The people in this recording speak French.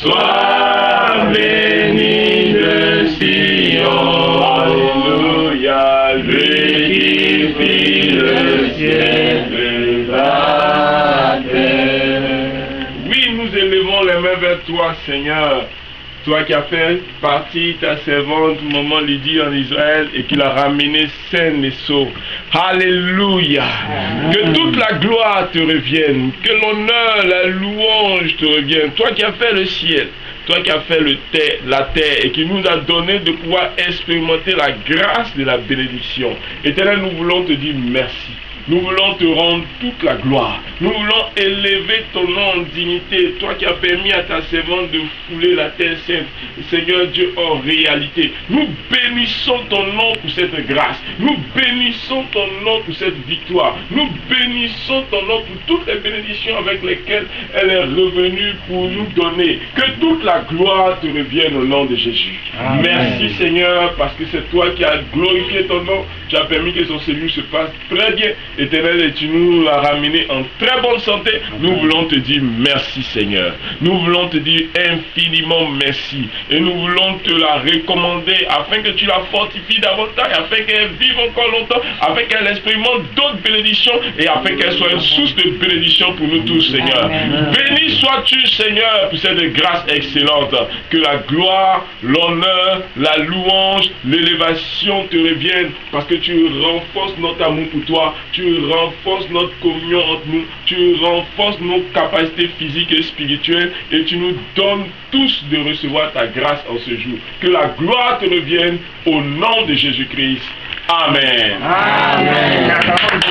Sois béni de Sion. Alléluia. Le ciel et la terre. Oui, nous élevons les mains vers toi, Seigneur. Toi qui as fait partie ta servante, maman Lydie en Israël et qui l'a ramené saine et sauve. Alléluia. Que toute la gloire te revienne. Que l'honneur, la louange te revienne. Toi qui as fait le ciel. Toi qui as fait le terre, la terre et qui nous a donné de pouvoir expérimenter la grâce de la bénédiction. Éternel, nous voulons te dire merci. Nous voulons te rendre toute la gloire. Nous voulons élever ton nom en dignité. Toi qui as permis à ta servante de fouler la terre sainte. Seigneur Dieu, en réalité, nous bénissons ton nom pour cette grâce. Nous bénissons ton nom pour cette victoire. Nous bénissons ton nom pour toutes les bénédictions avec lesquelles elle est revenue pour nous donner. Que toute la gloire te revienne au nom de Jésus. Amen. Merci Seigneur parce que c'est toi qui as glorifié ton nom. Tu as permis que son séjour se passe très bien. Éternel, et tu nous l'as ramené en très bonne santé? Nous voulons te dire merci Seigneur. Nous voulons te dire infiniment merci. Et nous voulons te la recommander afin que tu la fortifies davantage, afin qu'elle vive encore longtemps, afin qu'elle expérimente d'autres bénédictions et afin qu'elle soit une source de bénédiction pour nous tous Seigneur. Amen. Béni sois-tu Seigneur pour cette grâce excellente. Que la gloire, l'honneur, la louange, l'élévation te reviennent parce que tu renforces notre amour pour toi, tu renforces notre communion entre nous, tu renforces nos capacités physiques et spirituelles et tu nous donnes tous de recevoir ta grâce en ce jour. Que la gloire te revienne au nom de Jésus-Christ. Amen. Amen. Amen.